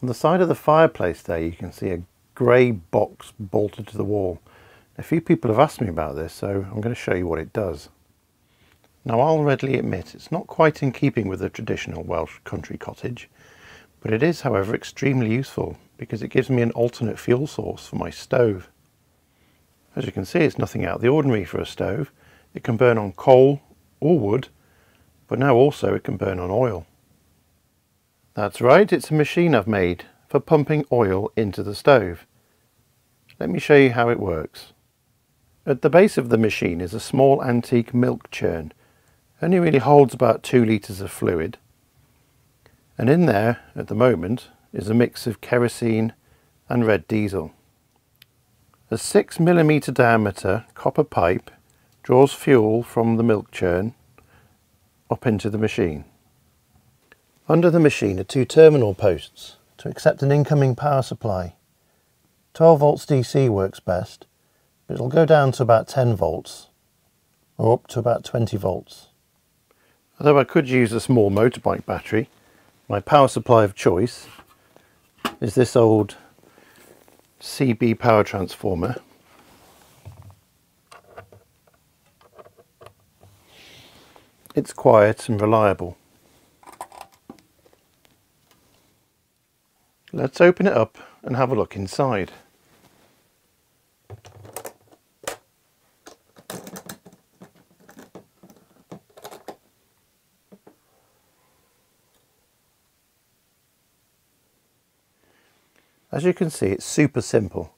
On the side of the fireplace there you can see a grey box bolted to the wall. A few people have asked me about this so I'm going to show you what it does. Now I'll readily admit it's not quite in keeping with the traditional Welsh country cottage but it is however extremely useful because it gives me an alternate fuel source for my stove. As you can see it's nothing out of the ordinary for a stove. It can burn on coal or wood but now also it can burn on oil. That's right, it's a machine I've made for pumping oil into the stove. Let me show you how it works. At the base of the machine is a small antique milk churn. Only really holds about 2 litres of fluid. And in there, at the moment, is a mix of kerosene and red diesel. A 6mm diameter copper pipe draws fuel from the milk churn up into the machine. Under the machine are two terminal posts to accept an incoming power supply. 12 volts DC works best, but it'll go down to about 10 volts or up to about 20 volts. Although I could use a small motorbike battery, my power supply of choice is this old CB power transformer It's quiet and reliable. Let's open it up and have a look inside. As you can see it's super simple.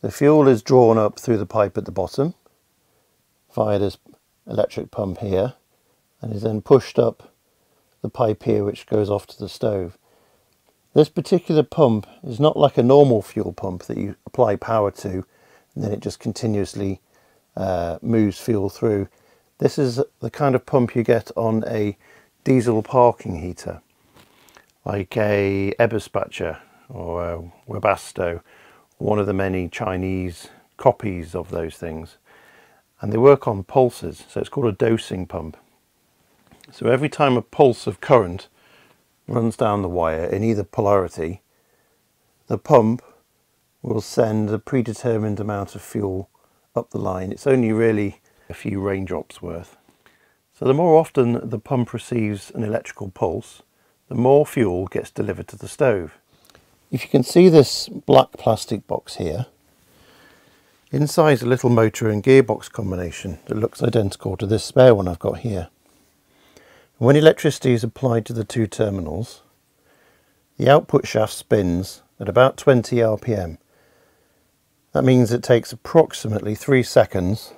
The fuel is drawn up through the pipe at the bottom via this electric pump here and is then pushed up the pipe here which goes off to the stove. This particular pump is not like a normal fuel pump that you apply power to and then it just continuously uh, moves fuel through. This is the kind of pump you get on a diesel parking heater like a Eberspacher or a Webasto, one of the many Chinese copies of those things. And they work on pulses, so it's called a dosing pump. So every time a pulse of current runs down the wire in either polarity, the pump will send a predetermined amount of fuel up the line. It's only really a few raindrops worth. So the more often the pump receives an electrical pulse, the more fuel gets delivered to the stove. If you can see this black plastic box here, inside is a little motor and gearbox combination that looks identical to this spare one I've got here. When electricity is applied to the two terminals, the output shaft spins at about 20 RPM. That means it takes approximately three seconds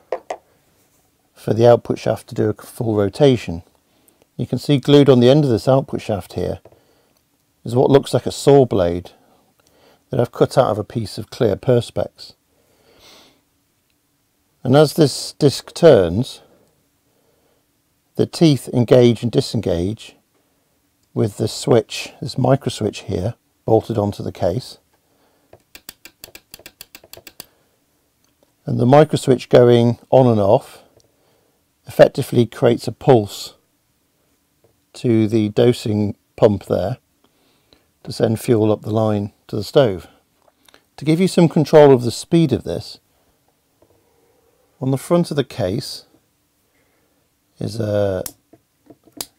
for the output shaft to do a full rotation. You can see glued on the end of this output shaft here is what looks like a saw blade that I've cut out of a piece of clear perspex. And as this disc turns, the teeth engage and disengage with the switch, this micro switch here, bolted onto the case. And the micro switch going on and off effectively creates a pulse to the dosing pump there to send fuel up the line to the stove. To give you some control of the speed of this, on the front of the case is a,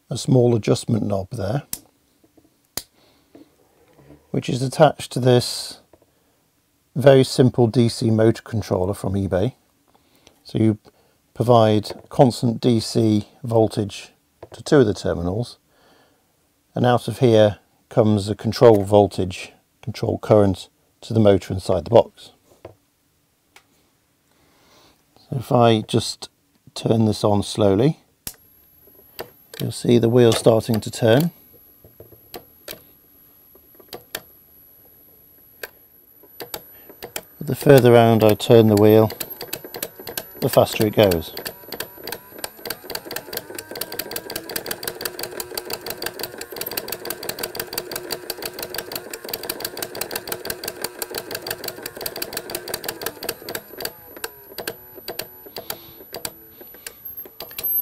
a small adjustment knob there which is attached to this very simple DC motor controller from eBay. So you provide constant DC voltage to two of the terminals and out of here comes a control voltage, control current to the motor inside the box. So if I just turn this on slowly you'll see the wheel starting to turn. But the further round I turn the wheel, the faster it goes.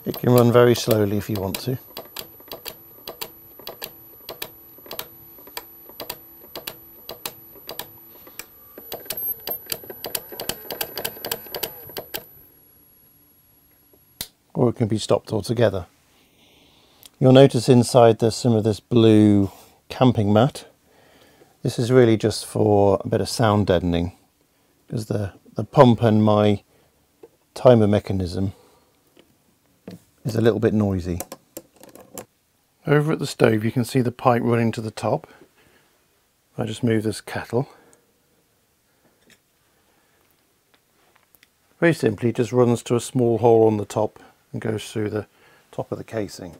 It can run very slowly if you want to. Or it can be stopped altogether. You'll notice inside there's some of this blue camping mat. This is really just for a bit of sound deadening because the, the pump and my timer mechanism is a little bit noisy. Over at the stove you can see the pipe running to the top. I just move this kettle. Very simply it just runs to a small hole on the top and goes through the top of the casing.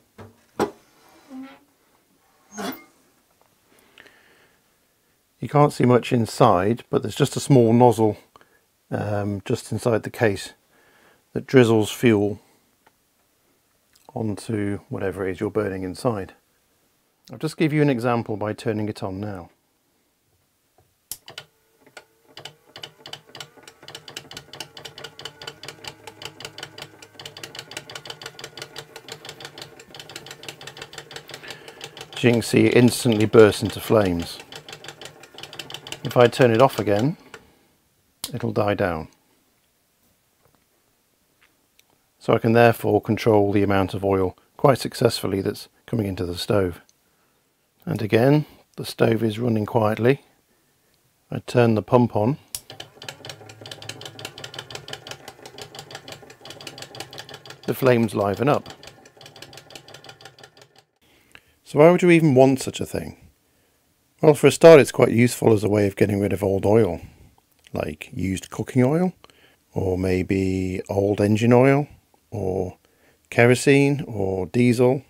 You can't see much inside but there's just a small nozzle um, just inside the case that drizzles fuel onto whatever it is you're burning inside. I'll just give you an example by turning it on now. As you can see it instantly bursts into flames. If I turn it off again it'll die down. So I can therefore control the amount of oil quite successfully that's coming into the stove. And again, the stove is running quietly. I turn the pump on. The flames liven up. So why would you even want such a thing? Well, for a start, it's quite useful as a way of getting rid of old oil, like used cooking oil, or maybe old engine oil, or kerosene or diesel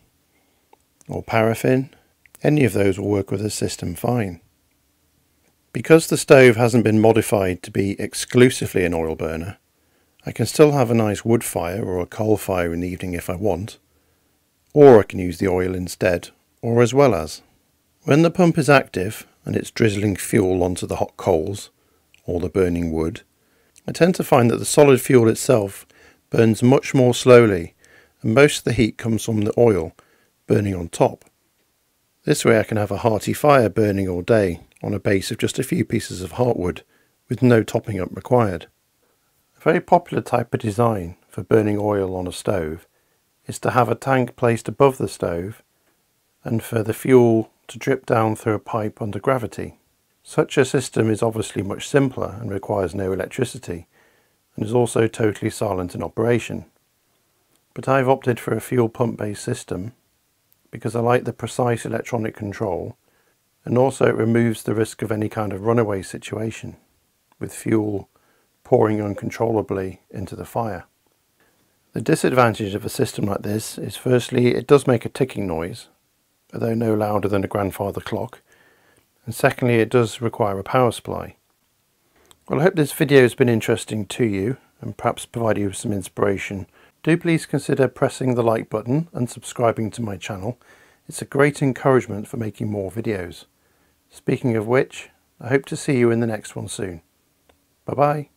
or paraffin, any of those will work with the system fine. Because the stove hasn't been modified to be exclusively an oil burner, I can still have a nice wood fire or a coal fire in the evening if I want, or I can use the oil instead, or as well as. When the pump is active and it's drizzling fuel onto the hot coals, or the burning wood, I tend to find that the solid fuel itself burns much more slowly and most of the heat comes from the oil burning on top. This way I can have a hearty fire burning all day on a base of just a few pieces of heartwood with no topping up required. A very popular type of design for burning oil on a stove is to have a tank placed above the stove and for the fuel to drip down through a pipe under gravity. Such a system is obviously much simpler and requires no electricity and is also totally silent in operation. But I've opted for a fuel pump based system because I like the precise electronic control and also it removes the risk of any kind of runaway situation with fuel pouring uncontrollably into the fire. The disadvantage of a system like this is firstly it does make a ticking noise, although no louder than a grandfather clock, and secondly it does require a power supply. Well, I hope this video has been interesting to you and perhaps provided you with some inspiration. Do please consider pressing the like button and subscribing to my channel. It's a great encouragement for making more videos. Speaking of which, I hope to see you in the next one soon. Bye bye.